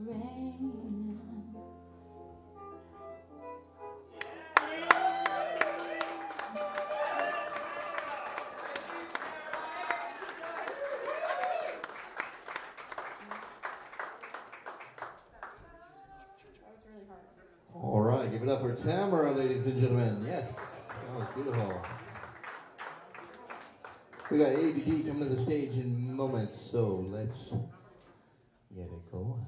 All right, give it up for Tamara, ladies and gentlemen. Yes, that was beautiful. We got ABD coming to the stage in moments, so let's get it going.